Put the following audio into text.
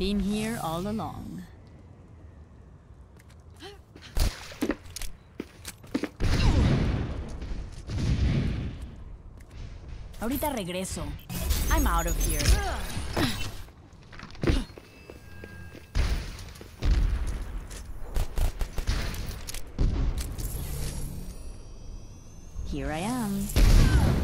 Been here all along. Ahorita regreso. I'm out of here. Here I am.